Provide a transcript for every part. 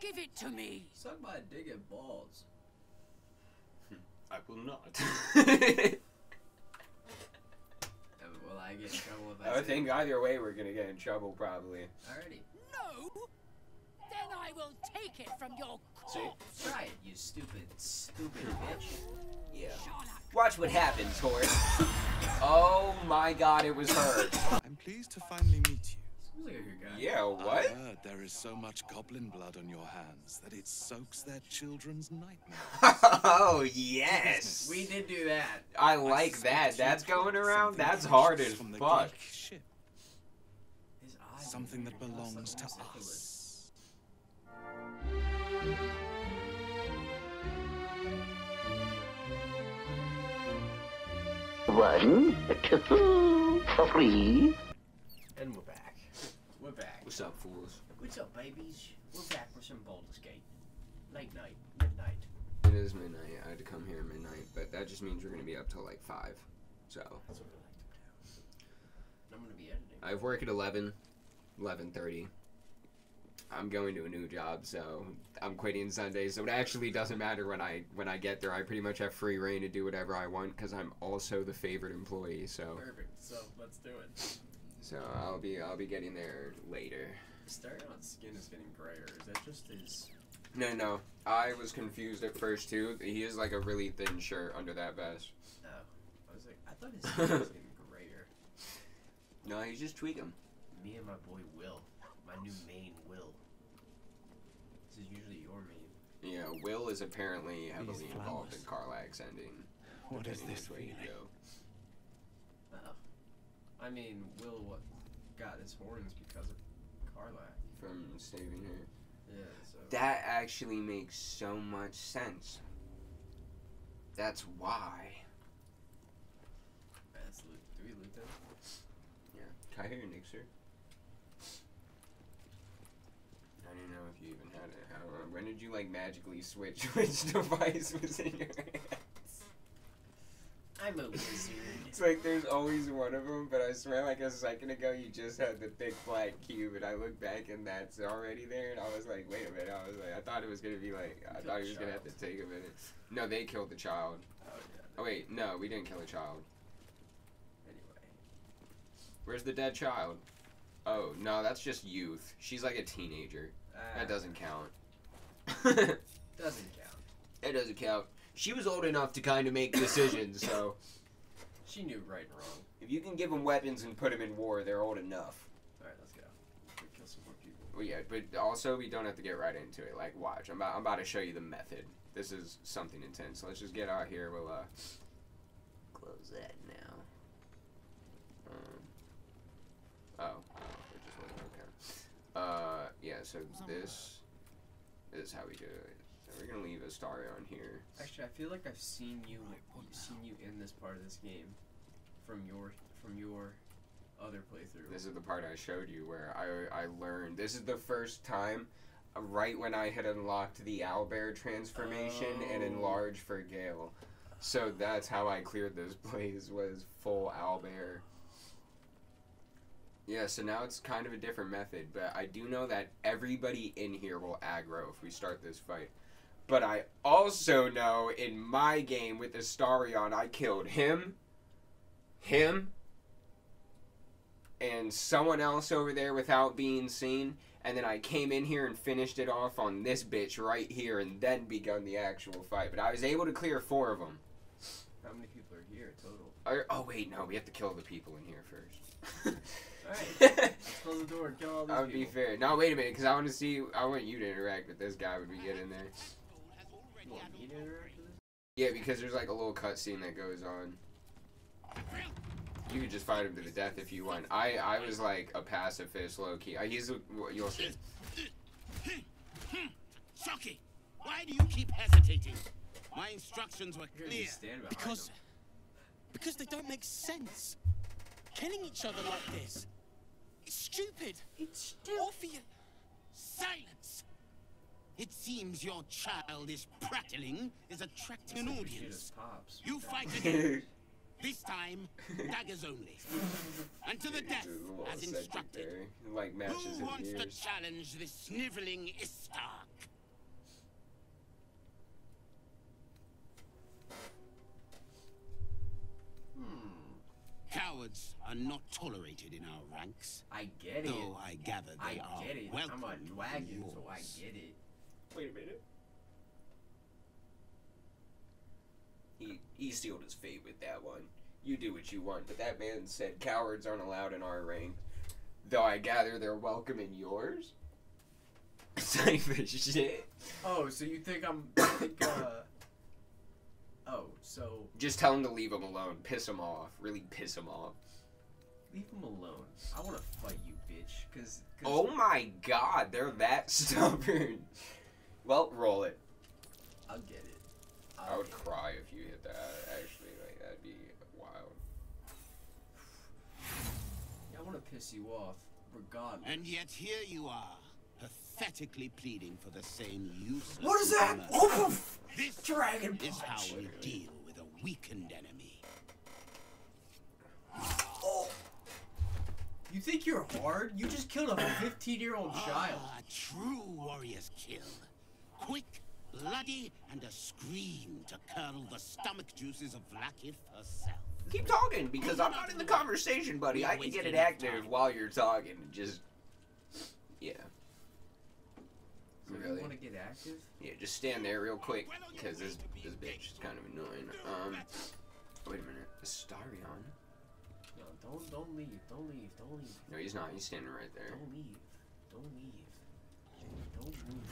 Give it to me. Suck my dick and balls. I will not. Uh, Will I get in trouble if I I say think either way we're gonna get in trouble probably. Alrighty. No. Then I will take it from your corpse. Try it, you stupid, stupid bitch. Yeah. Shut. Watch what happens, Horse. oh my god, it was her. I'm pleased to finally meet you. Seems like a good guy. Yeah, I what? heard there is so much goblin blood on your hands that it soaks their children's nightmares. oh yes. We did do that. I like that. That's going around. That's hard as from fuck. Greek ship, something that are weird. He belongs to like a syphilis. us. One, two, three. And we're. We're back. What's up, fools? What's up, babies? We're back with some Baldur's Gate. Late night, midnight. It is midnight. I had to come here at midnight, but that just means we're gonna be up till like five. So That's what we like to do. I'm gonna be editing. I have work at 11, 11.30. I'm going to a new job, so I'm quitting Sunday. So it actually doesn't matter when I when I get there. I pretty much have free reign to do whatever I want because I'm also the favorite employee. So Perfect. So let's do it. So I'll be I'll be getting there later. Starion's skin is getting grayer. Is that just his? No, no. I was confused at first too. He has like a really thin shirt under that vest. Oh, I was like, I thought his skin was getting grayer. No, he's just tweaking. Me and my boy Wyll, my new main Wyll. This is usually your main. Yeah, Wyll is apparently heavily involved in flowers. Karlach's ending. What is depending this which way you go. I mean, Wyll got his horns because of Karlach. From saving her. Yeah. So. That actually makes so much sense. That's why. That's loot. Do we loot them? Yeah. Can I hear your Nixer? I don't know if you even had it. How, when did you like magically switch which device was in your hands? I'm a wizard. It's like there's always one of them, but I swear like a second ago you just had the thick black cube, and I look back and that's already there, and I was like, wait a minute. I was like, I thought it was gonna be like, I thought he was gonna have to take a minute. No, they killed the child. oh yeah. Oh wait, no, we didn't kill a child. Anyway. Where's the dead child? Oh no, that's just youth. She's like a teenager. Uh, That doesn't count. doesn't count. It doesn't count. She was old enough to kind of make decisions, so She knew right and wrong. if you can give them weapons and put them in war, they're old enough. All right, let's go. We kill some more people. Well, yeah, but also we don't have to get right into it. Like, watch, I'm about, I'm about to show you the method. This is something intense. Let's just get out here. We'll uh, close that now. Um, oh, it just wasn't okay. Uh, yeah. So this is how we do it. We're gonna leave Astarion here. Actually, I feel like I've seen you seen you in this part of this game from your from your other playthrough. This is the part I showed you where I I learned. This is the first time, uh, right when I had unlocked the Owlbear transformation and Oh. enlarged for Gale. So that's how I cleared those plays was full Owlbear. Yeah, so now it's kind of a different method, but I do know that everybody in here will aggro if we start this fight. But I also know in my game with Astarion, I killed him, him, and someone else over there without being seen. And then I came in here and finished it off on this bitch right here and then begun the actual fight. But I was able to clear four of them. How many people are here total? Or- oh, wait, no, we have to kill the people in here first. Alright. Close the door and kill all these I would be fair. No, wait a minute, because I want to see. I want you to interact with this guy when we get in there. Yeah, because there's like a little cutscene that goes on. You could just fight him to the death if you want. I I was like a pacifist, low key. Uh, He's a, you'll see. Shocky! Why do you keep hesitating? My instructions were clear. just stand behind Because, because they don't make sense. Killing each other like this, it's stupid. It's Orpheus, silence. It seems your childish prattling is attracting an audience. You fight again. this time, daggers only. And to the death, as instructed. Who wants to challenge this sniveling istik? Hmm. Cowards are not tolerated in our ranks. I get it. Though I gather they I are get it. welcome. I'm a dragon, so I get it. Wait a minute. He he sealed his fate with that one. You do what you want, but that man said cowards aren't allowed in our rank. Though I gather they're welcome in yours. Type of shit. Oh, so you think I'm? You think, uh, oh, so Just tell him to leave him alone. Piss him off. Really piss him off. leave him alone. I want to fight you, bitch. Cause. Oh my god, they're that stubborn. Well, roll it. I'll get it. I I'll would get it. cry if you hit that. Actually, like that'd be wild. Yeah, I want to piss you off, regardless. And yet here you are, pathetically pleading for the same useless What is that? honor. Oh, This Dragon is how we deal with a weakened enemy. Oh. You think you're hard? You just killed a 15-year-old child. Ah, true warriors kill. Quick, bloody, and a scream to curdle the stomach juices of Vlaakith herself. Keep talking because I'm not in the conversation, buddy. I can get it active while you're talking. Just yeah, So you really. want to get active? yeah. Just stand there real quick because this this bitch is kind of annoying. Um, wait a minute, Astarion? No, don't don't leave. Don't leave. Don't leave. No, he's not. He's standing right there. Don't leave. Don't leave. Don't move.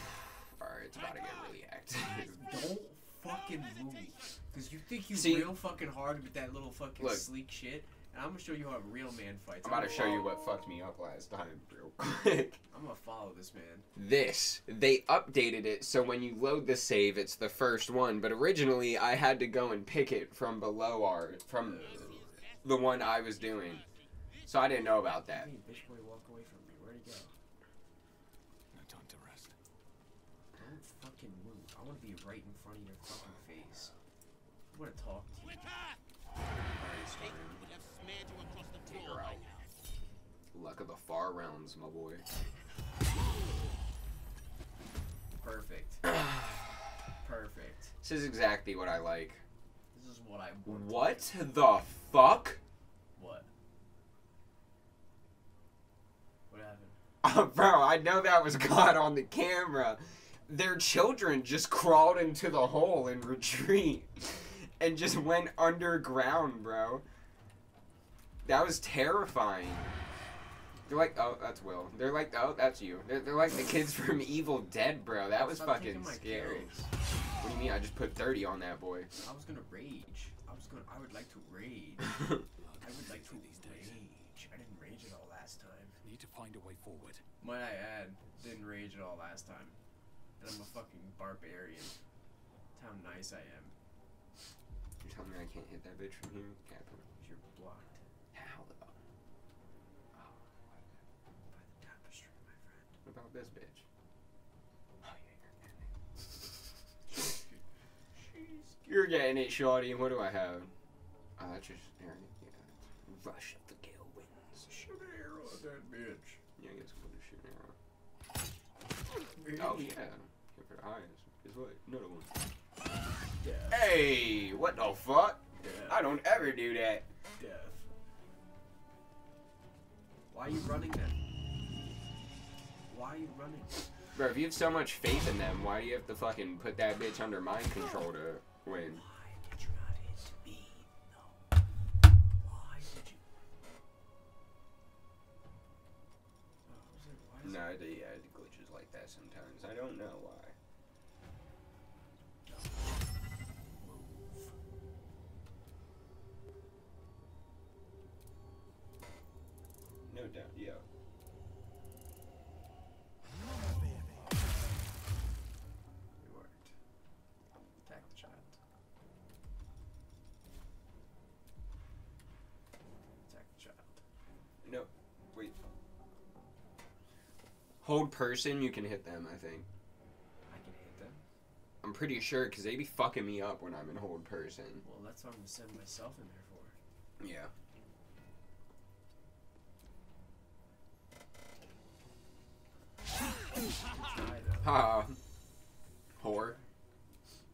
All right, it's about to get really active. Don't fucking move. Cause you think you See- real fucking hard with that little fucking Look. sleek shit, and I'm gonna show you how a real man fights. I'm about to show you what fucked me up last time, real quick. I'm gonna follow this man. this they updated it so when you load the save it's the first one but originally i had to go and pick it from below our from the one i was doing so i didn't know about that Hey, bitch boy, walk away from me. Where'd he go? No time to rest. Don't fucking move. I wanna be right in front of your fucking face. I wanna talk to you. Would have smeared you across the Take floor her by out. now. luck of the far realms my boy Perfect. Perfect. this is exactly what i like This is what I want. what the fuck What? What happened? oh, bro i know that was god on the camera their children just crawled into the hole in retreat and just went underground, bro. That was terrifying. They're like, oh, that's Wyll. They're like, oh, that's you. They're, they're like the kids from Evil Dead, bro. That was Stop fucking scary. kills. What do you mean? I just put 30 on that boy. I was gonna rage. I was gonna. I would like to rage. I would like to rage. I didn't rage at all last time. Need to find a way forward. Might I add, didn't rage at all last time. And I'm a fucking barbarian. That's how nice I am. You're telling me I can't hit that bitch from here? Captain? You're blocked How though? by the tapestry, my friend. What about this bitch? Oh, yeah, you're getting it. You're getting it. And what do I have? Oh, that's just there. Yeah. Rush of the gale winds. Shoot an arrow at that bitch. Yeah, I guess we'll just shoot an arrow. Oh yeah. Hit for the highest. Guess what? Another one. Death. Hey, what the fuck? Death. I don't ever do that. Death. Why are you running then? Why are you running? Bro, if you have so much faith in them, why do you have to fucking put that bitch under mind control to win? Why did you not hit me? No. Why did you? Oh, don't know person, you can hit them, I think. I can hit them. I'm pretty sure, because they be fucking me up when I'm in hold person. Well, that's what I'm gonna send myself in there for. Yeah. Ha. Whore.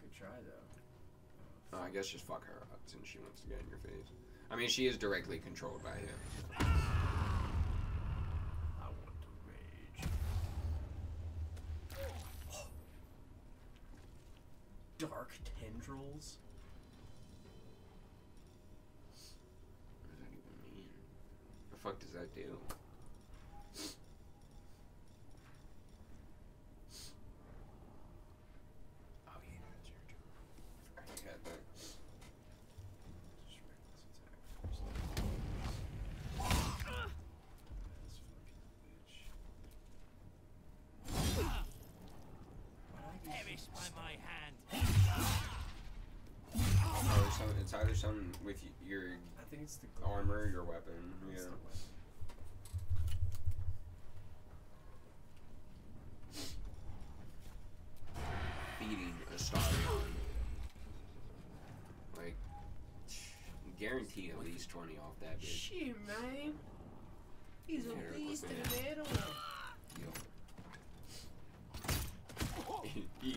Good try though. Oh, I guess just fuck her up since she wants to get in your face. I mean, she is directly controlled by him. I want to rage. Dark tendrils? What does that even mean? The fuck does that do? Oh yeah, that's your turn. I already had that. Just reckless attack first. This fucking bitch. Why'd I get Perish by my hand. Oh, there's some, it's either something with your I think it's the armor, your weapon. It's Yeah. the weapon. Beating Astarion. Like, guaranteed at least 20 off that bitch. Shit, man. He's Yeah, a beast in the middle.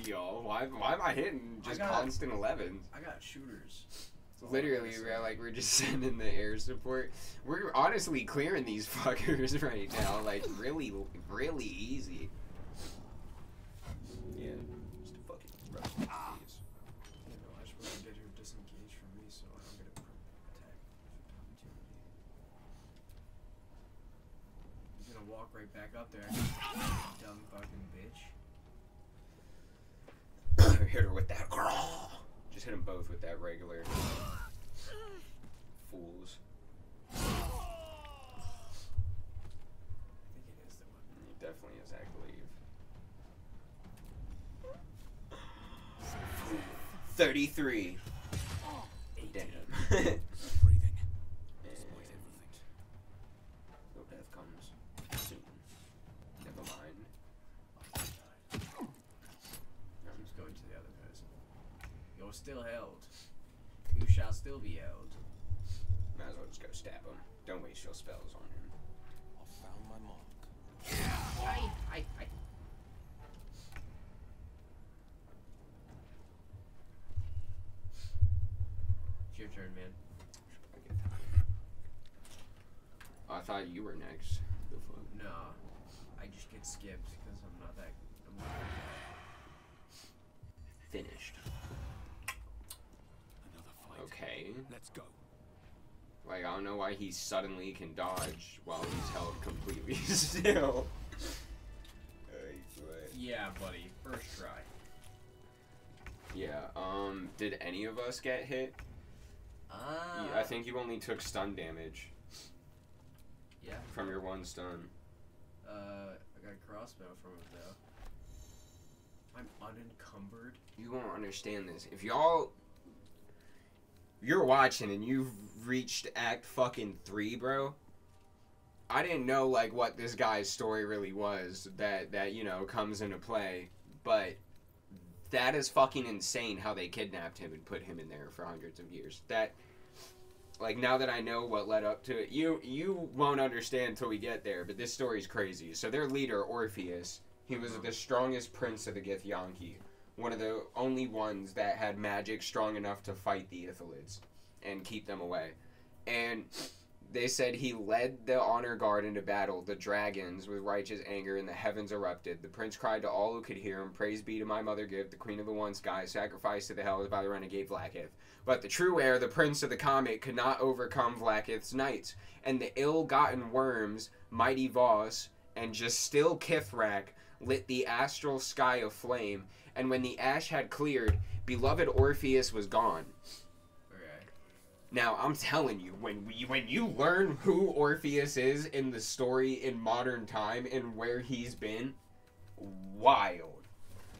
Yo, why, why am I hitting just I got- constant 11s? I got shooters. That's all I Literally, we're like we're just sending the air support. We're honestly clearing these fuckers right now, like really, really easy. Yeah, just a fucking rush ah. these. You know, I just want to get her disengaged from me so I don't get a pr- attack opportunity. He's gonna walk right back up there. Dumb fucking bitch. hit her with that. Just hit them both with that regular. Fools. I think it is the weapon. It definitely is, I believe. Thirty-three. Damn. Breathing. And Despite everything. no death comes soon. Never mind. I'm just going to the other person. You're still held. You shall still be held. Might as well just go stab him. Don't waste your spells on him. I found my mark. Hi, hi, hi. It's your turn, man. I thought you were next. The fuck? No, I just get skipped Like I don't know why he suddenly can dodge while he's held completely still. Yeah, buddy. First try. Yeah. Um. Did any of us get hit? Ah. You- I think you only took stun damage Yeah. from your one stun. Uh, I got a crossbow from it though. I'm unencumbered. You won't understand this. If y'all you're watching and you've reached act fucking three, bro. I didn't know like what this guy's story really was that that you know comes into play, but that is fucking insane how they kidnapped him and put him in there for hundreds of years. That like now that I know what led up to it, you you won't understand until we get there. But this story's crazy. So their leader Orpheus, he was mm-hmm. the strongest prince of the Githyanki, one of the only ones that had magic strong enough to fight the illithids and keep them away. And they said he led the honor guard into battle, the dragons, with righteous anger, and the heavens erupted. The prince cried to all who could hear him, Praise be to my mother Gith, the queen of the one sky, sacrificed to the hells by the renegade Vlaakith. But the true heir, the prince of the comet, could not overcome Vlaakith's knights, and the ill-gotten worms, mighty Voss, and just still Kithrak, lit the astral sky aflame, and when the ash had cleared, beloved Orpheus was gone. Okay. Now I'm telling you, when we, when you learn who Orpheus is in the story in modern time and where he's been, wild,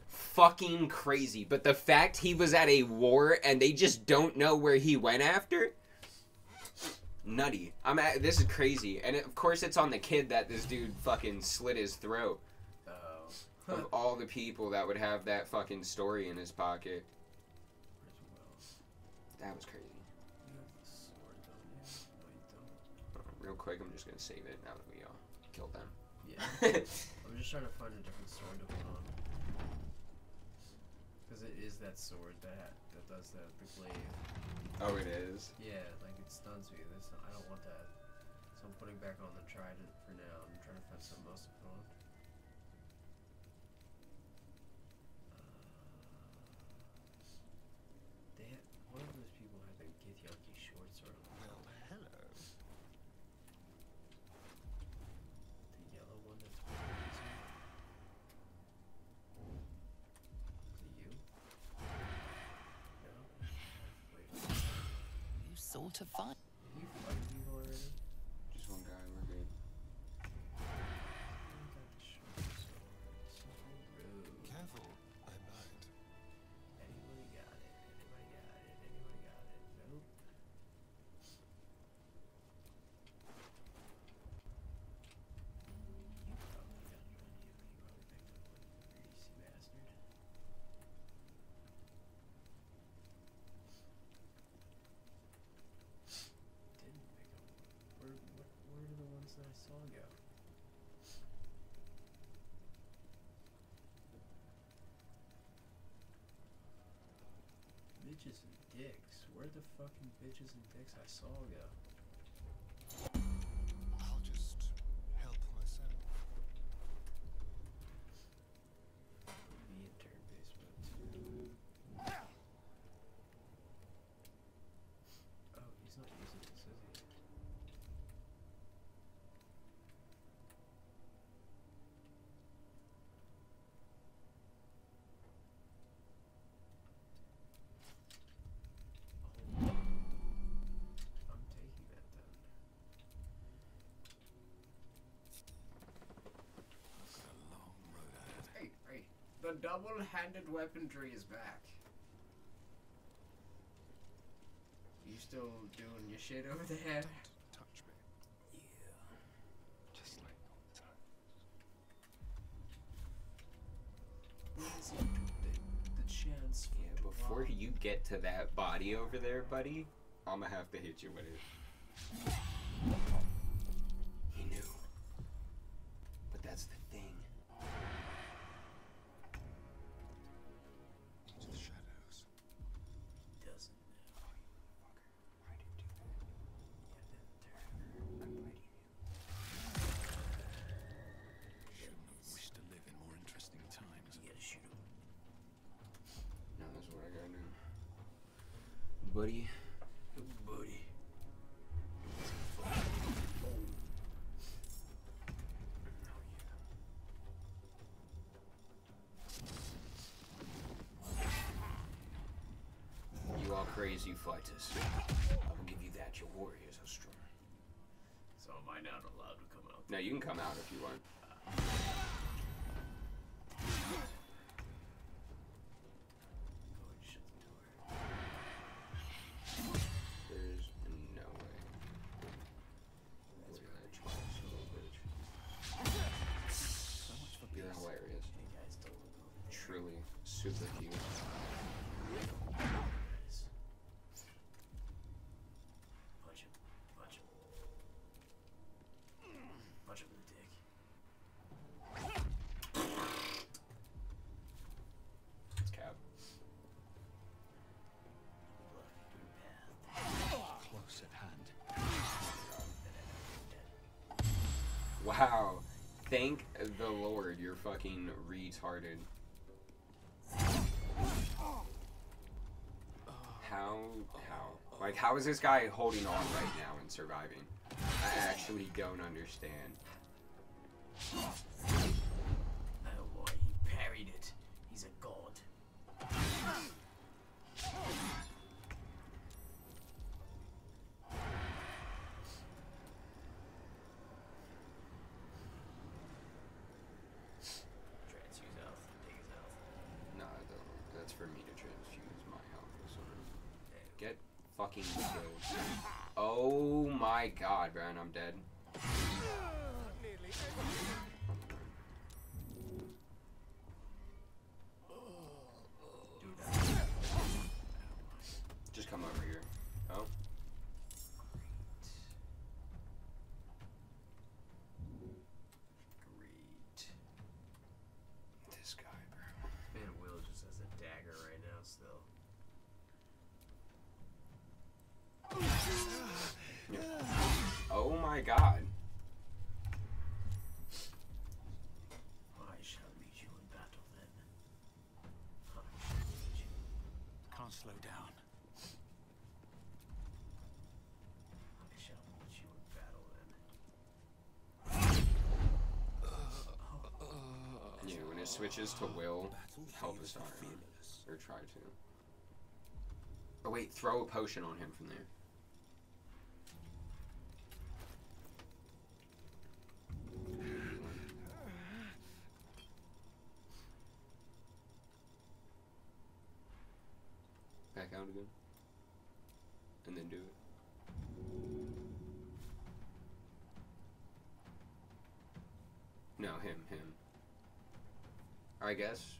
fucking crazy. But the fact he was at a war and they just don't know where he went after, nutty. I'm at this is crazy, and it, of course it's on the kid that this dude fucking slit his throat of all the people that would have that fucking story in his pocket. That was crazy. Real quick, I'm just gonna save it now that we all killed them. Yeah. I'm just trying to find a different sword to put on. Because it is that sword that that does that, the glaive. Oh, it is? Yeah, like it stuns me. This I don't want that. So I'm putting back on the trident for now. I'm trying to find something else to find. Bitches and dicks. Where the fucking bitches and dicks I saw go? double-handed weaponry is back. You still doing your shit over there? Don't touch me. Yeah. Just like all the time. the, the chance for yeah, before you get to that body over there, buddy, I'ma have to hit you with it. Crazy fighters. I will give you that. Your warriors are strong. So am I not allowed to come out? No, you can come out if you want. Thank the Lord you're fucking retarded. How? How? Like, how is this guy holding on right now and surviving? I actually don't understand. Brian, I'm dead. Switches to Wyll, help us or try to. Oh wait, throw a potion on him from there. Back out again. And then do it. I guess.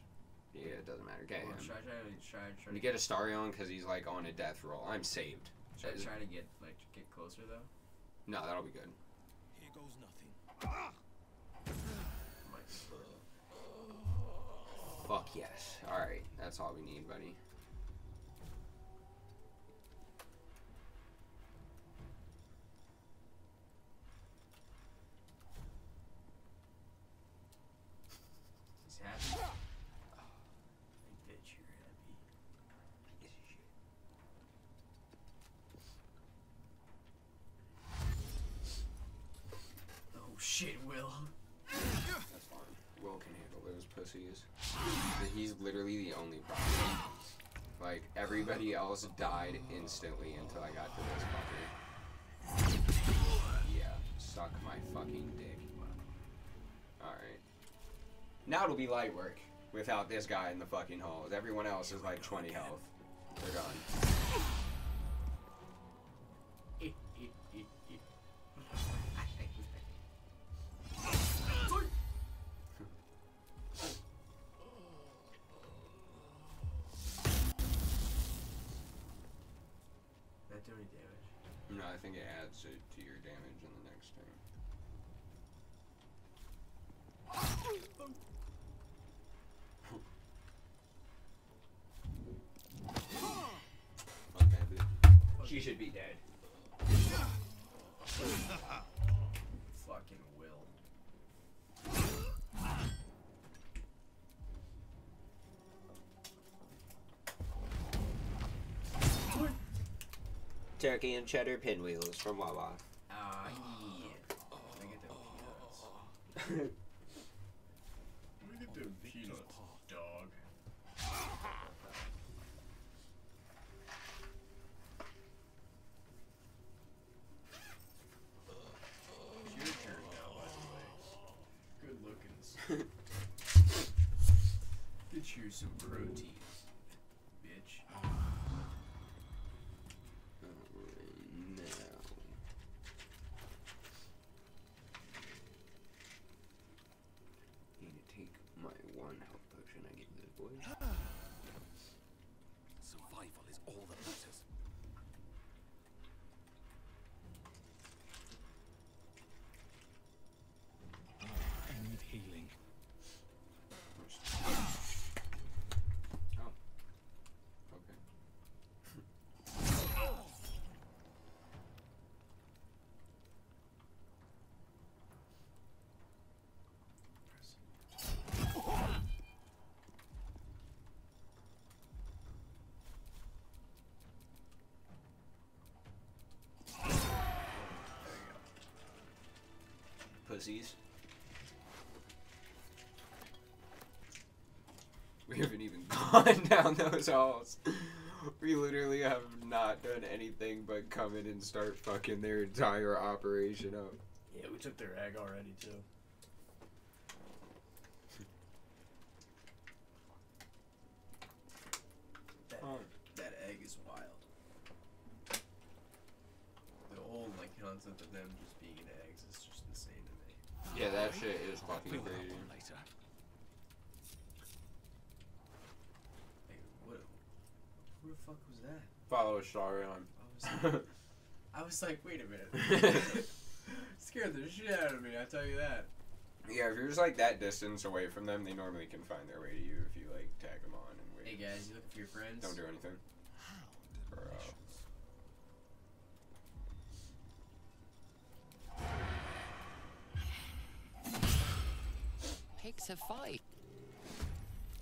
Yeah, it doesn't matter. Get Well, him. should I try to try, try To to get Astarion because he's like on a death roll. I'm saved. should I try to get like get closer though? No, that'll be good. Here goes nothing. Might Fuck yes. Alright, that's all we need, buddy. He's happy. I bet you're happy. Oh shit, Wyll. That's fine. Wyll can handle those pussies. He's literally the only problem. Like, else died instantly until I got to this fucker. Yeah, suck my fucking dick. Alright. Now it'll be light work without this guy in the fucking halls. Everyone else is like 20 health. They're done. That bitch. She should be dead. Fucking Wyll. Turkey and cheddar pinwheels from Wawa. Ah, yeah. I get them peanuts. I get them peanuts, dog. It's your turn now, by the way. Good lookings. Get you some protein, bitch. now. Need to take my one health potion I gave this boy. Survival is all that matters. I need healing. Oh. Okay. Pussies. We haven't even gone down those halls. We literally have not done anything but come in and start fucking their entire operation up. Yeah, we took their egg already too. That, Oh. that egg is wild. The whole like concept of them just being eggs is just insane to me. Yeah, that shit is fucking crazy. one later. What? Who the fuck was that? Follow Starion. I was, I was like, wait a minute. Scared the shit out of me. I tell you that. Yeah, if you're just like that distance away from them, they normally can find their way to you if you like tag them on and wait. Hey guys, you looking for your friends? Don't do anything. Bro. Picks a fight.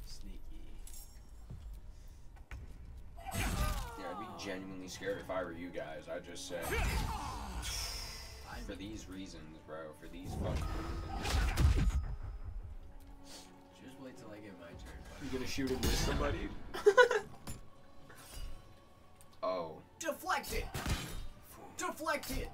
Sneaky. Yeah, I'd be genuinely scared if I were you guys. I'd just say. For these reasons, bro. For these fucking reasons. Just wait till I get my turn. You gonna shoot and miss somebody? oh. Deflect it! Deflect it!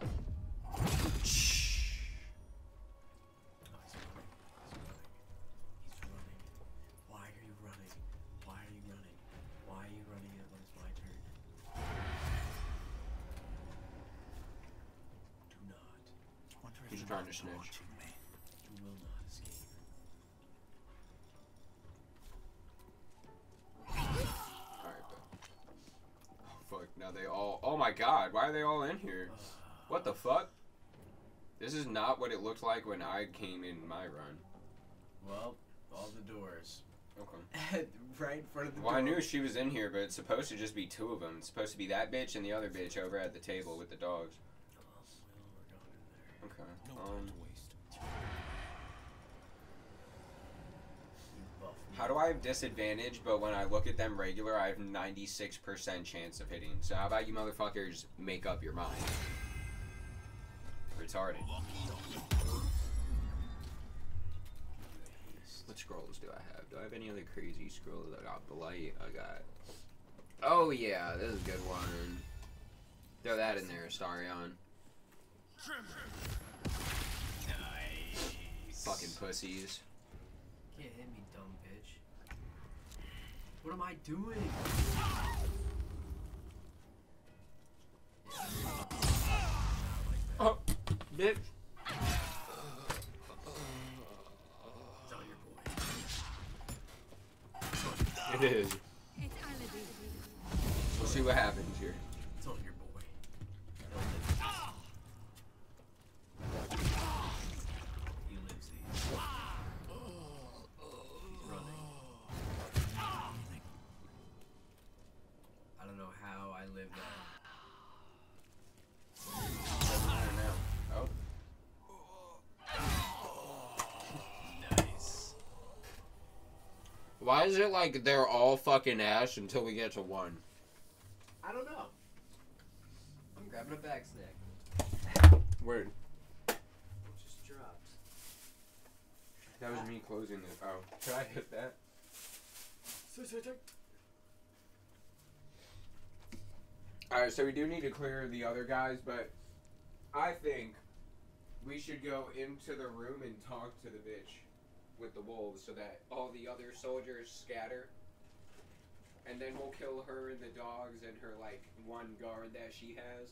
Not. He's snitch. You will not escape. Alright. Oh, fuck. Now they all. Oh my god, why are they all in here? What the fuck? This is not what it looked like when I came in my run. Well, all the doors. Okay. right in front of the Well, door. I knew she was in here, but it's supposed to just be two of them. It's supposed to be that bitch and the other bitch over at the table with the dogs. Well, we're going in there. Okay. No Um, time to waste. You buff me. how do I have disadvantage, but when I look at them regular, I have 96% chance of hitting? So how about you motherfuckers make up your mind? Retarded. What scrolls do I have? Do I have any other crazy scrolls? I got Blight. I got. Oh yeah, this is a good one. Throw that in there, Starion. Fucking pussies. Can't hit me, dumb bitch. What am I doing? Oh, bitch. It's on your. It is. We'll see what happens live that. Now. Oh. Nice. Why is it like they're all fucking ash until we get to one? I don't know. I'm grabbing a bag snack. Word. It just dropped. That was me closing it. Oh. Can I hit that? Alright, so we do need to clear the other guys, but I think we should go into the room and talk to the bitch with the wolves so that all the other soldiers scatter. And then we'll kill her and the dogs and her, like, one guard that she has.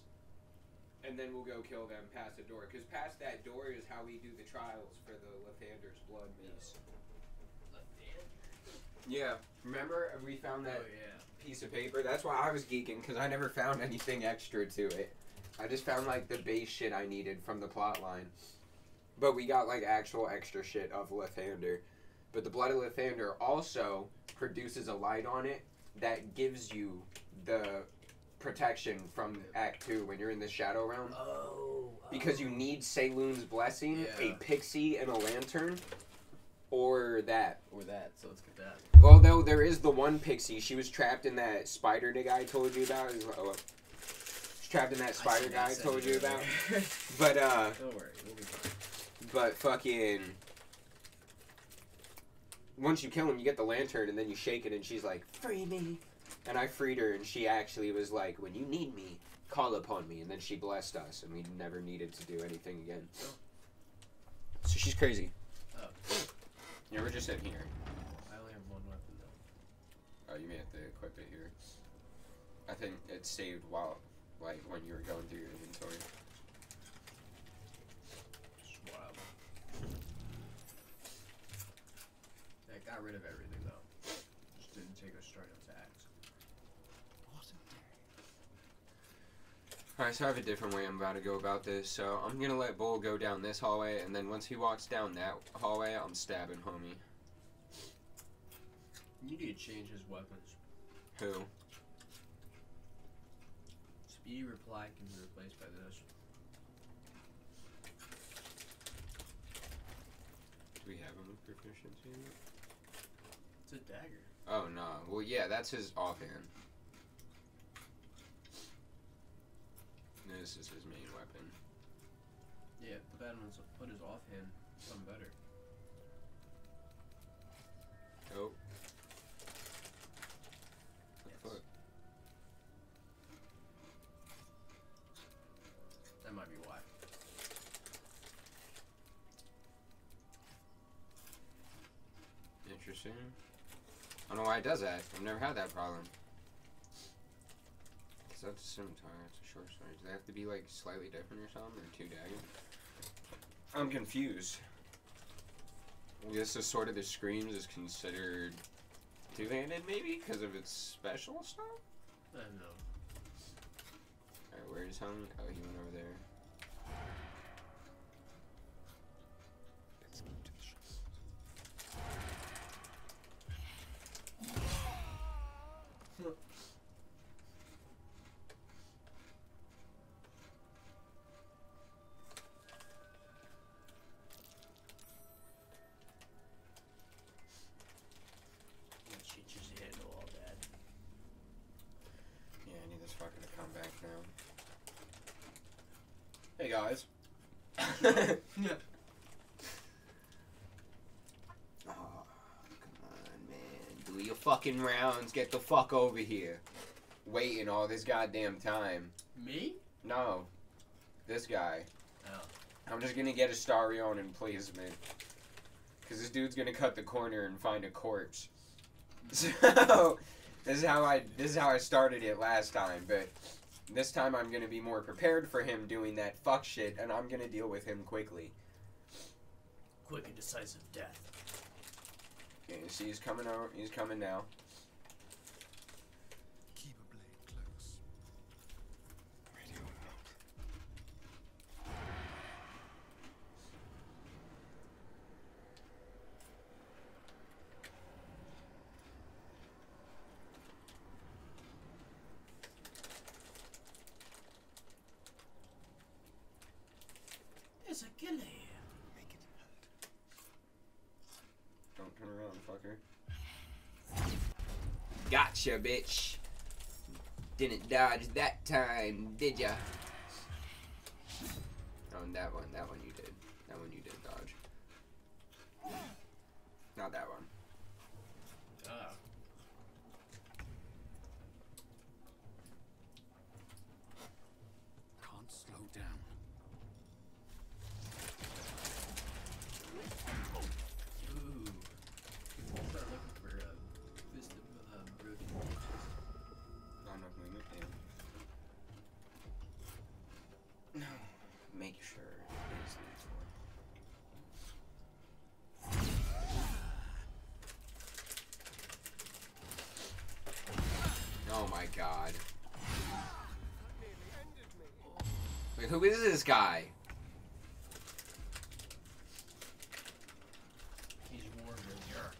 And then we'll go kill them past the door. Because past that door is how we do the trials for the Lathander's blood mace. Yeah. Remember we found that Oh yeah. Piece of paper. That's why I was geeking because I never found anything extra to it. I just found like the base shit I needed from the plot line. But we got like actual extra shit of Lathander. But the blood of Lathander also produces a light on it that gives you the protection from Act Two when you're in the Shadow Realm. Oh. Because you oh. need Selûne's blessing, a pixie, and a lantern, or that. Or that. So let's get that. Although there is the one pixie, she was trapped in that spider guy I told you about. Oh, she's trapped in that spider guy I told you about. But uh, Don't worry, we'll be fine. but fucking. Once you kill him, you get the lantern, and then you shake it, and she's like, "Free me!" And I freed her, and she actually was like, "When you need me, call upon me." And then she blessed us, and we never needed to do anything again. So she's crazy. Yeah, we're just in here. I only have one weapon though. Oh, you may have to equip it here. I think it saved while, like, when you were going through your inventory. Just wild. That got rid of everything though. Just didn't take a straight attacks. Alright, so I have a different way I'm about to go about this. So I'm gonna let Bull go down this hallway, and then once he walks down that hallway, I'm stabbing homie. You need to change his weapons. Who? Speedy reply can be replaced by this. Do we have him with proficiency? in it? It's a dagger. Oh no. Well, yeah, that's his offhand. This is his main weapon. Yeah, put that on his, put his offhand something better. Oh. Yes. Fuck. That might be why. Interesting. I don't know why it does that. I've never had that problem. Is that a scimitar? It's a short sword. Does that have to be like slightly different or something, or two daggers? I'm confused. I guess the sword of the screams is considered two-handed, maybe because of its special stuff. I don't know. Alright, where's Hung? Oh, he went over there. Let's go to the shop. Yeah, she just handle all that. Yeah, I need this fucker to come back now. Hey guys. oh, come on, man. Do your fucking rounds. Get the fuck over here. Waiting all this goddamn time. Me? No. This guy. Oh. I'm just gonna get Astarion in placement. Cause this dude's gonna cut the corner and find a corpse. So this is how I this is how I started it last time, but this time I'm gonna be more prepared for him doing that fuck shit and I'm gonna deal with him quickly. Quick and decisive death. You see he's coming out he's coming now. Keep a blade close. Radio out. There's a gilly. Make it hurt. Don't turn around, fucker. Gotcha, bitch. Didn't dodge that time, did ya? Oh, and that one, that one you did. That one you did dodge. Not that one. Ah. Can't slow down. Ooh. Start looking for uh, fist of uh, broken Not enough movement, yeah. No. Make sure it is neutral. Oh my god. Wait, who is this guy? He's warrior.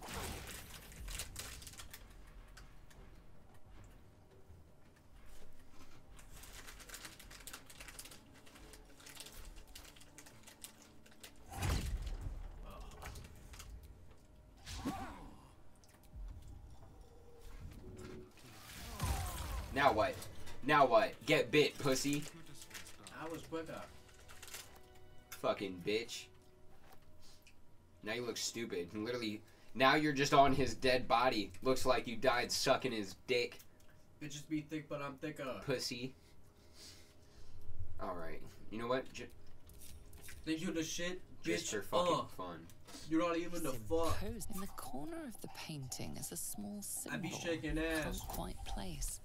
Now what? Now what? Get bit, pussy. I was quicker. Uh, Fucking bitch. Now you look stupid. Literally, now you're just on his dead body. Looks like you died sucking his dick, Bitches be thick, but I'm thicker. pussy. Alright. You know what? J- Think you the shit? just Bitch, for fucking uh, fun. you're not even the fuck. In the corner of the painting is a small symbol. I be shaking Can't quite place.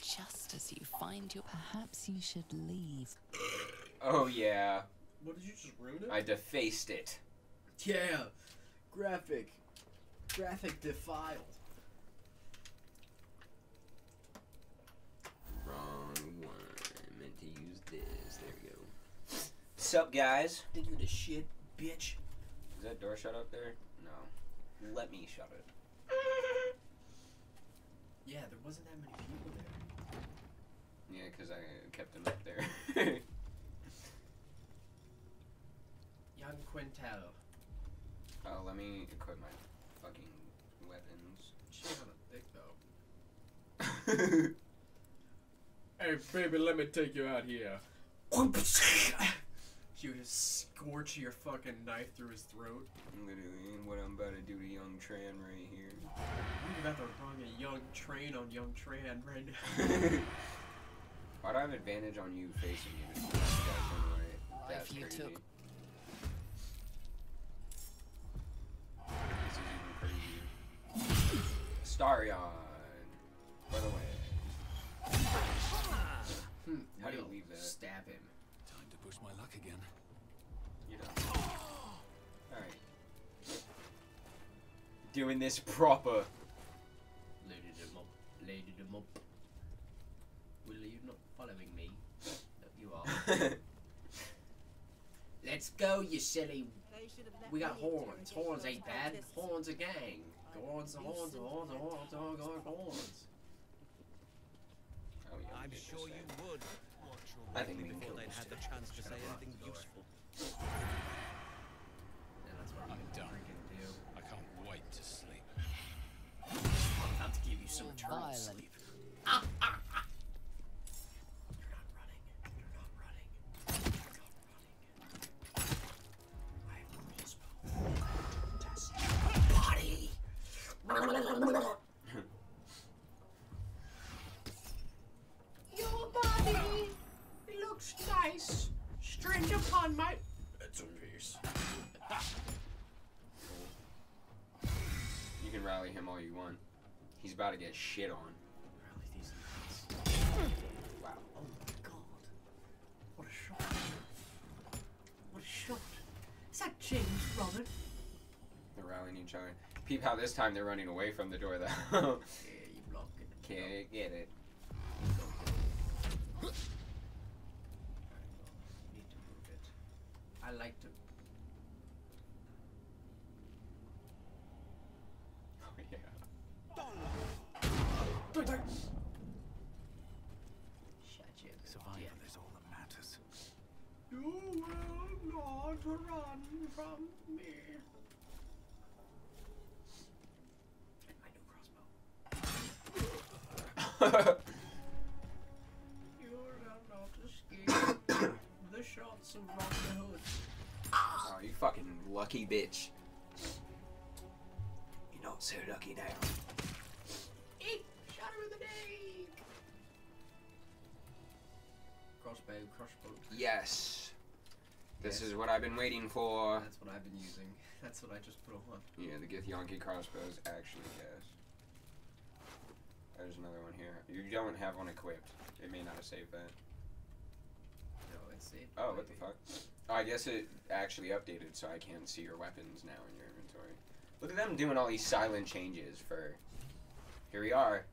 Just as you find your, perhaps you should leave. Oh yeah. What did you just ruin it? I defaced it. Yeah. Graphic. Graphic defile. Wrong one. I meant to use this. There we go. What's up, guys? Did you the shit, bitch? Is that door shut up there? No. Let me shut it. Yeah, there wasn't that many people there. Yeah, because I kept him up there. Young Quintel. oh, let me equip my fucking weapons. She's on a thick though. Hey, baby, let me take you out here. she would just scorch your fucking knife through his throat. Literally, what I'm about to do to young Tran right here. You got the wrong young train on young Tran right now. Why do I have advantage on you facing me? This is right. That's Life you crazy. took. This is even crazy. Starion. By the way. Hmm, How do you leave that? Stab him. Time to push my luck again. You know. Alright. Doing this proper. Loaded him up. Loaded him up. Will you not following me? No, you are. Let's go, you silly. We got horns. Horns ain't bad. Horns a gang. Horns, horns, horns, horns, horns, horns, horns. Oh, yeah, I'm sure just you that. would. I think we before they'd this had the chance to say anything useful. And that's what I'm, I'm done. do. I can't wait to sleep. I'm about to give you some You're eternal sleep. Get shit on. Wow. Oh my god. What a shot. What a shot. Is that James Robert? They're rallying each other. Peep how this time they're running away from the door though. Yeah, you block it. Can't get it. Alright, well, need to move it. I like to. The shots of Robin Hood. oh, you fucking lucky bitch. You're not so lucky now. Eek! Shot her with an egg! Crossbow, crossbow. Yes. This Yes. is what I've been waiting for. That's what I've been using. That's what I just put on. Yeah, the Githyanki crossbow is actually gas. There's another one here. You don't have one equipped. It may not have saved that. No, it's it. Oh, what the fuck? Oh, I guess it actually updated so I can see your weapons now in your inventory. Look at them doing all these silent changes for. Here we are.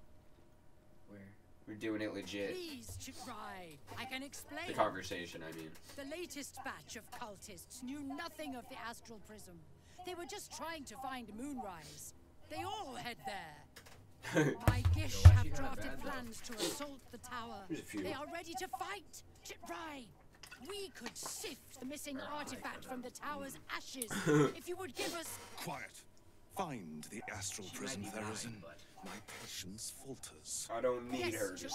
Where? We're doing it legit. Please, Chitrai, I can explain. The conversation, I mean. The latest batch of cultists knew nothing of the astral prism. They were just trying to find Moonrise. They all head there. My Gish have drafted bad, though. plans to assault the tower. A few. They are ready to fight. Chitrai, we could sift the missing artifact from the tower's ashes if you would give us. Quiet. Find the astral She prism, might be lying, Therazin. but My patience falters. I don't need Yes, her to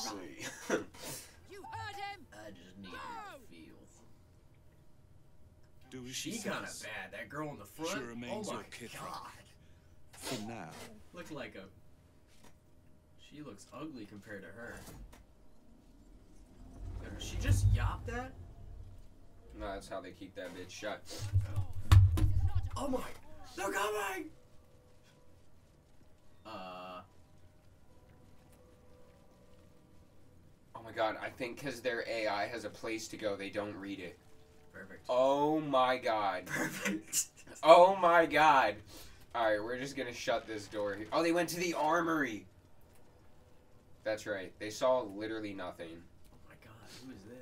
you're. You heard him. I just need No! her to feel. Do as She she kinda bad. That girl in the front. remains oh your my kid god. For now. Look like a. She looks ugly compared to her. She just yop that? No, that's how they keep that bitch shut. This is not Oh my! They're coming! Uh. Oh my god, I think because their AI has a place to go, they don't read it. Perfect. Oh my god. Perfect. Oh my god. Alright, we're just gonna shut this door. here. Oh, they went to the armory. That's right. They saw literally nothing. Oh my god, who is this?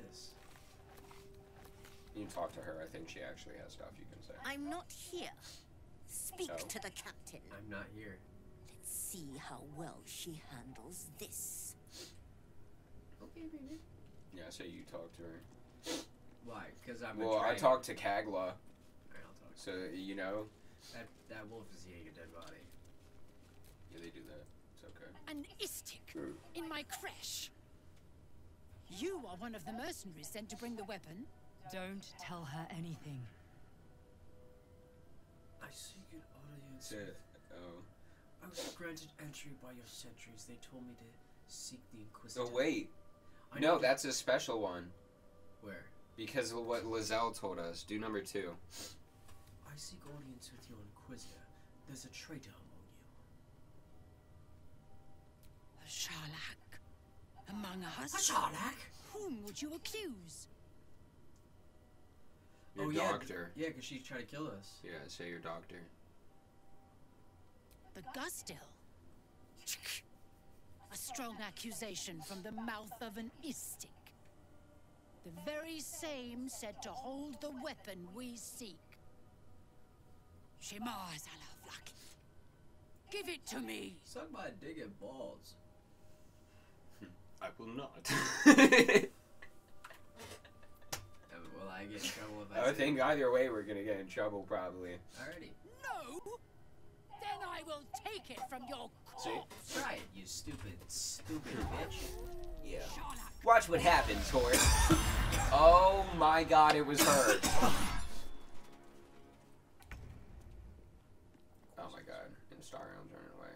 You talk to her. I think she actually has stuff you can say. I'm not here. Speak So? to the captain. I'm not here. Let's see how well she handles this. Okay, baby. Yeah, so you talk to her. Why? Because I'm Well, I betraying- talked to Kagla, Alright, I'll talk. so you know. That, that wolf is eating a dead body. Yeah, they do that. It's okay. An istik in my crash. You are one of the mercenaries sent to bring the weapon. Don't tell her anything. I seek an audience. That's. Oh. I was granted entry by your sentries. They told me to seek the Inquisitor. Oh wait. I No, that's a special one. Where? Because of what Lae'zel told us. Do number two. I seek audience with your Inquisitor. There's a traitor among you. A Sharlak. Among us. A Sharlak? Whom would you accuse? Your oh, yeah. doctor. Yeah, because she tried to kill us. Yeah, say your doctor. The Ghustil. A strong accusation from the mouth of an istik. The very same said to hold the weapon we seek. Shema Zalavlakith. Give it to me. Suck my dick and balls. I will not. Will I get in trouble if I I say think either way we're gonna get in trouble probably. Alrighty. No! Then I will take it from your See? corpse. Try it, you stupid, stupid bitch. Yeah. Watch what happens, Tori. oh my god, it was her. Oh my god. And Star Realm's running away.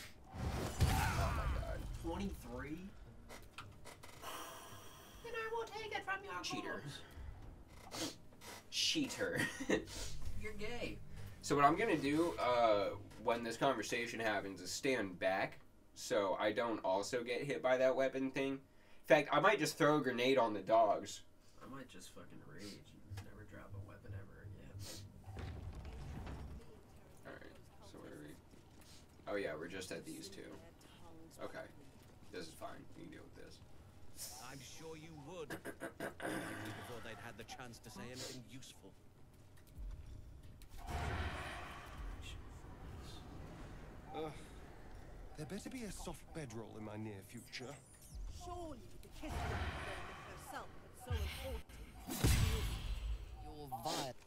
Oh my god. 23? Then I will take it from your Cheater. Cheater. You're gay. So what I'm gonna do uh, when this conversation happens is stand back, so I don't also get hit by that weapon thing. In fact, I might just throw a grenade on the dogs. I might just fucking rage and never drop a weapon ever again. All right. So where are we? Oh yeah, we're just at these two. Okay. This is fine. We can deal with this. I'm sure you would. Likely before they'd had the chance to say anything useful. Ugh. There better be a soft bedroll in my near future. Surely the kiss herself is so important. You're vile.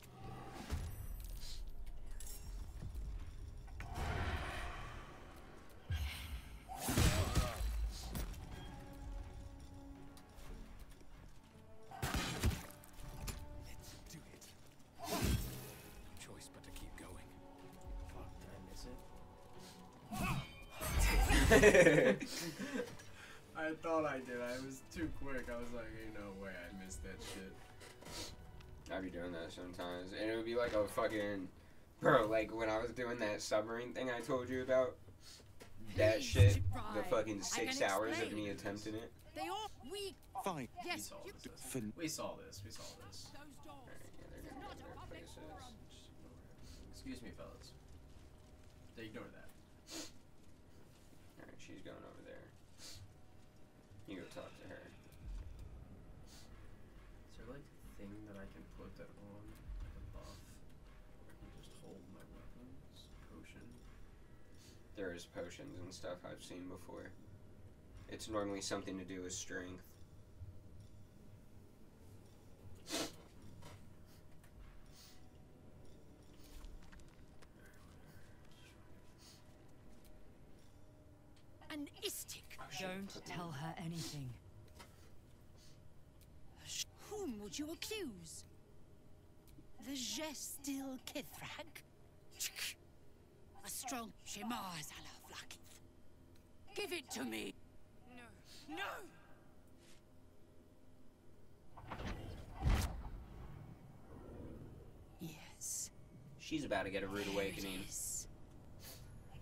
I thought I did. I was too quick. I was like, ain't no way I missed that shit. I'd be doing that sometimes, and it would be like a fucking, bro. Like when I was doing that submarine thing I told you about. That Please, shit. right. The fucking six can hours of me attempting it. They all. We. Fine. We Yes, saw this. For We saw this. We saw this. Those yeah, they're gonna Not go a their public places. forum. Excuse me, fellas. They ignore that. Alright, she's going over there. You go talk to her. Is there like a thing that I can put that on like a buff? Where I can just hold my weapons? Potion? There is potions and stuff I've seen before. It's normally something to do with strength. An istik. Don't tell her anything. Whom would you accuse? The Ghustil Kithrak? A strong Shema Zalavlakith. Give it to me. No. No! Yes. She's about to get a rude awakening. is.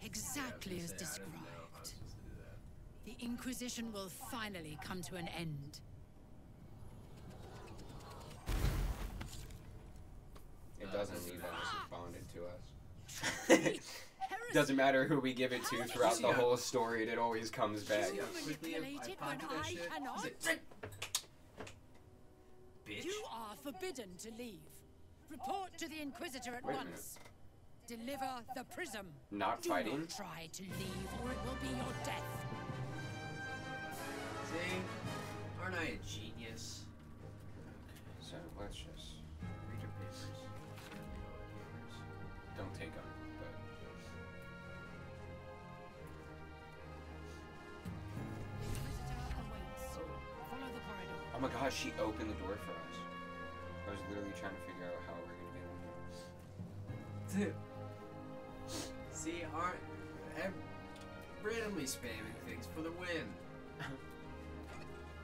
Exactly as gonna say, I didn't know I was described. supposed to do that. The Inquisition will finally come to an end. It doesn't this leave unless it's bonded to us. Doesn't matter who we give it to throughout the whole story, it always comes back. See how quickly I, I Manipulate it pondered when that I shit? cannot? He's like, Bitch. You are forbidden to leave. Report to the Inquisitor at Wait a minute. once. Deliver the prism. Not Do fighting? not try to leave, or it will be your death. See? Aren't I a genius? So let's just Read your papers. don't take them. But Inquisitor awaits. Follow the corridor. oh my gosh, she opened the door for us. I was literally trying to figure out how we're gonna get in here. See, aren't randomly spamming things for the win.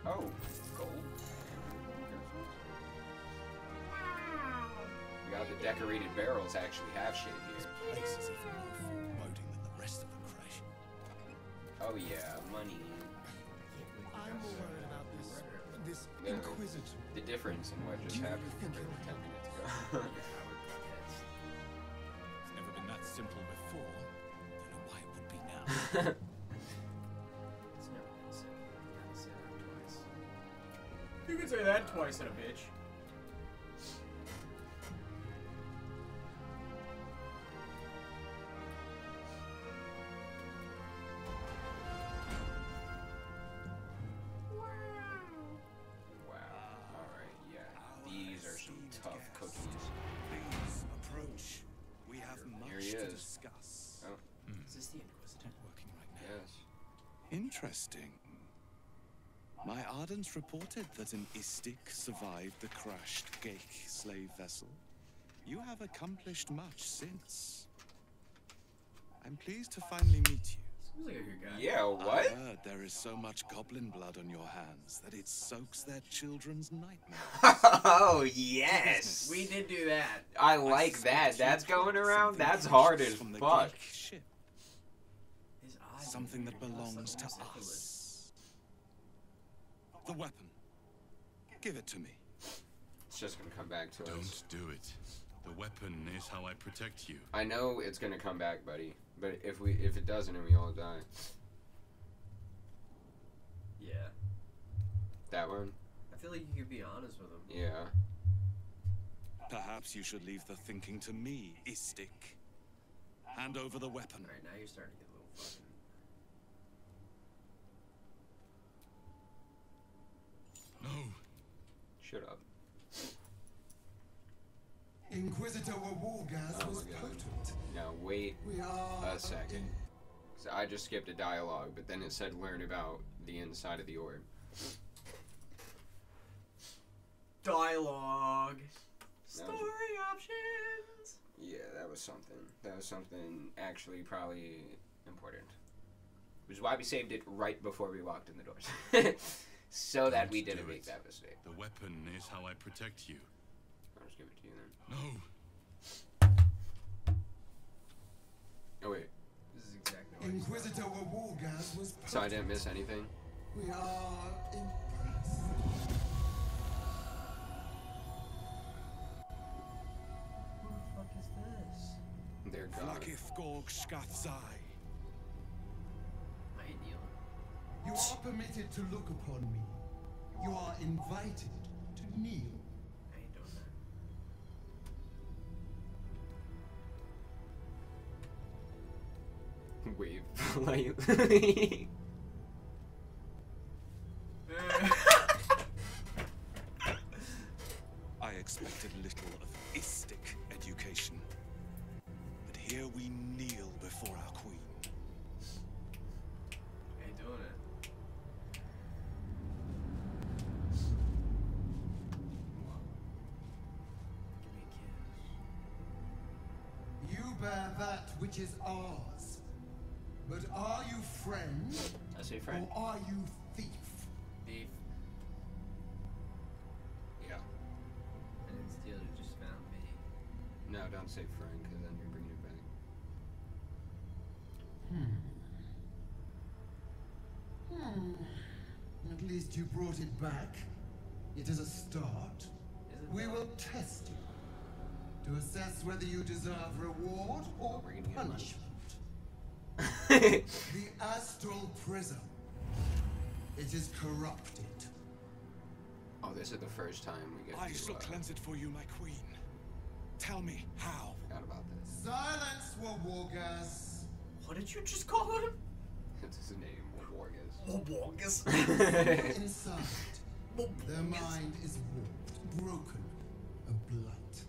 Oh, gold. We got the decorated barrels actually have shit here. Place is even more foreboding than the rest of the crash. Oh yeah, money. I'm more worried about this. This The- Inquisitor. The difference in what just happened think compared ten minutes ago. It's never been that simple before. Don't know why it would be now. You can say that twice in a bitch. wow. Wow. Alright, yeah. These are some tough cookies. Please approach. We have much to discuss. Oh, hmm. Is this the Inquisitor? Working right now. yes. Interesting. My Ardents reported that an Istik survived the crashed ghaik slave vessel. You have accomplished much since. I'm pleased to finally meet you. Seems like a good guy. Yeah, I heard there is so much goblin blood on your hands that it soaks their children's nightmares. oh yes. We did do that. I like that. That's going around. That's hard as the fuck. Ship. Something that belongs to That's like Nicholas. us. The weapon. Give it to me. It's just gonna come back to us. Don't do it. The weapon is how I protect you. I know it's gonna come back, buddy. But if we if it doesn't and we all die. Yeah. That one? I feel like you could be honest with him. Yeah. Perhaps you should leave the thinking to me, Istik. Hand over the weapon. Alright, now you're starting to get a little fucking. No. Shut up. Inquisitor W'wargaz Oh was God. potent. Now wait We are a second. So I just skipped a dialogue, but then it said learn about the inside of the orb. Dialogue. That was- Story options. Yeah, that was something. That was something actually probably important. Which is why we saved it right before we walked in the doors. so that Don't we do didn't make that mistake. The weapon is how I protect you. I'll just give it to you then. No. Oh wait, This is exactly what Inquisitor W'wargaz was potent. so I didn't miss anything? We are impressed. Who the fuck is this? They're gone. You are permitted to look upon me. You are invited to kneel. I ain't doing that. Wave lightly. least you brought it back. It is a start. Is it? We will test you to assess whether you deserve reward or We're gonna get money. punishment. the astral prism. It is corrupted. Oh, this is the first time we get I to. shall uh, cleanse it for you, my queen. Tell me how. Forgot about this. Silence, W'wargaz. What did you just call him? That's his name, Wargus. Woborgus. Inside, their mind is warped, broken, a blunt.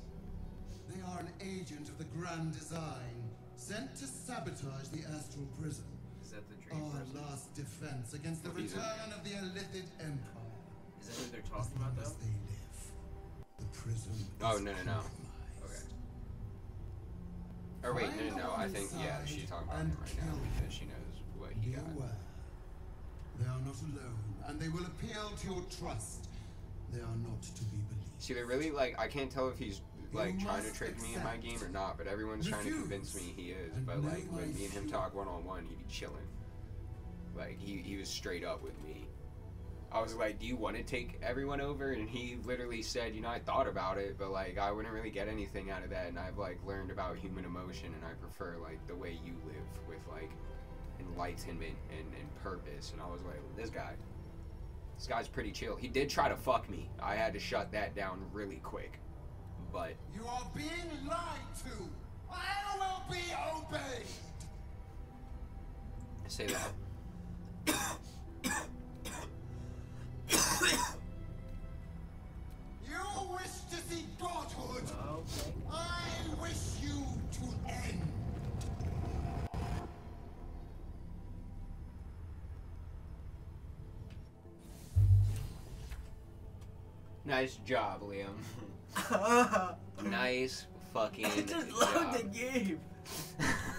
They are an agent of the Grand Design, sent to sabotage the astral prism. Is that the dream Our person? last defense against the return of the Illithid Empire. Is that who they're talking about As though? they live, the prism. Oh is no no no. compromised. Okay. Or wait, no no no. I think yeah, she's talking about him right now because she knows what he Be got. They are not alone, and they will appeal to your trust. They are not to be believed. See, they're really like I can't tell if he's like You trying to trick me in my game or not, but everyone's trying to convince me he is. and But like when me and him talk one on one, he'd be chilling. Like he he was straight up with me. I was like, "Do you want to take everyone over?" And he literally said, "You know, I thought about it, but like I wouldn't really get anything out of that." And I've like learned about human emotion, and I prefer like the way you live with like enlightenment and, and purpose. And I was like, "This guy." This guy's pretty chill. He did try to fuck me. I had to shut that down really quick. But You are being lied to. I will be obeyed. I say that. You wish to see godhood. Okay. I wish you to end. Nice job, Liam. nice fucking I just love the game.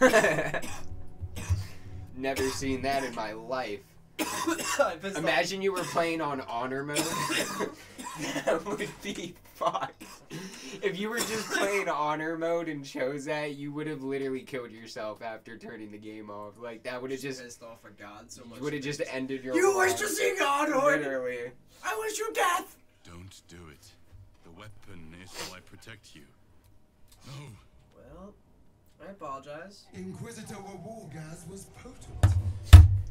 Never seen that in my life. I pissed off. Imagine you were playing on honor mode. that would be fucked. If you were just playing honor mode and chose that, you would have literally killed yourself after turning the game off. Like that would have just pissed off a god so much. would have just ended your. You wish to see Godhood. Literally. I wish you death. Don't do it. The weapon is how I protect you. No. Well, I apologize. Inquisitor Wargas was potent.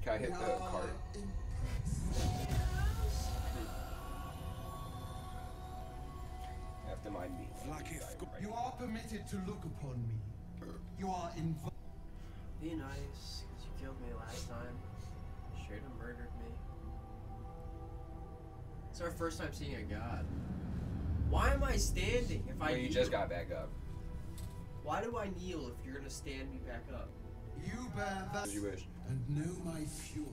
Can I hit the We are cart? impressed. Have to mind me. Vlaakith, go- You are permitted to look upon me. You are invited. Be nice, because you killed me last time. Straight up murdered me. It's our first time seeing a god. Why am I standing if I Well, you kneel? just got back up. Why do I kneel if you're gonna stand me back up? You bear that As you wish. and know my fury.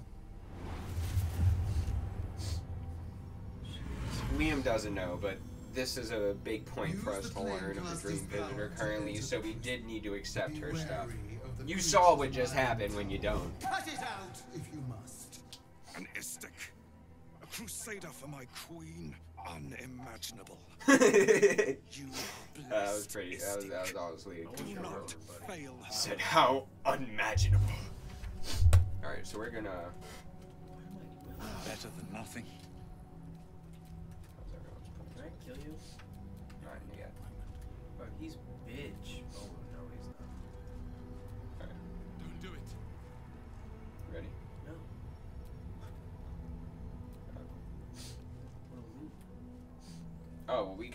Liam doesn't know, but this is a big point for us to learn of the Dream power Visitor currently, so we did need to accept her stuff. wary of the You saw what just happened when you don't. Cut it out if you must. An Istik. A crusader for my queen. Unimaginable. that You are was pretty. That was, that was Istik. honestly a Do good not joke. fail her. Said how unimaginable. Alright, so we're gonna. Better than nothing. How's everyone's? Can I kill you? Not yet. got. Bro, he's bitch.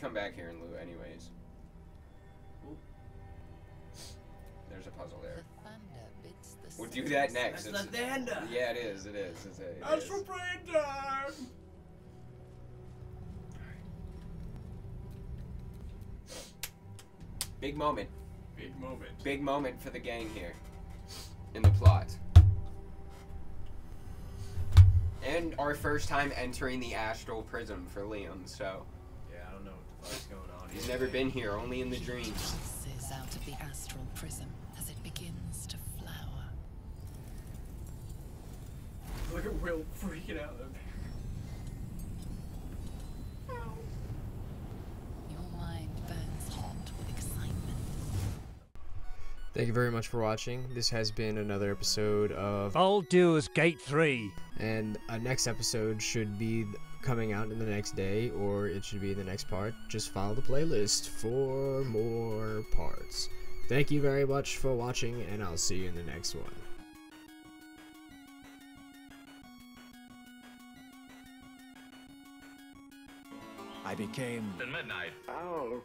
Come back here and loot anyways. Ooh. There's a puzzle there. The thunder the We'll do that next. That's It's- the thunder. Yeah, it is. It is. It's a, it That's is. for brain time. Big moment. Big moment. Big moment for the gang here. In the plot. And our first time entering the astral prism for Liam, so Yeah, I don't know what the fuck's going on. he's never been here, only in the dreams. pulses out of the astral prism as it begins to flower. Look at Wyll freaking out. Your mind burns hot with excitement. Thank you very much for watching. This has been another episode of Baldur's Gate 3. and a next episode should be coming out in the next day or it should be in the next part, just follow the playlist for more parts. Thank you very much for watching, and I'll see you in the next one. I became... The Midnight oh.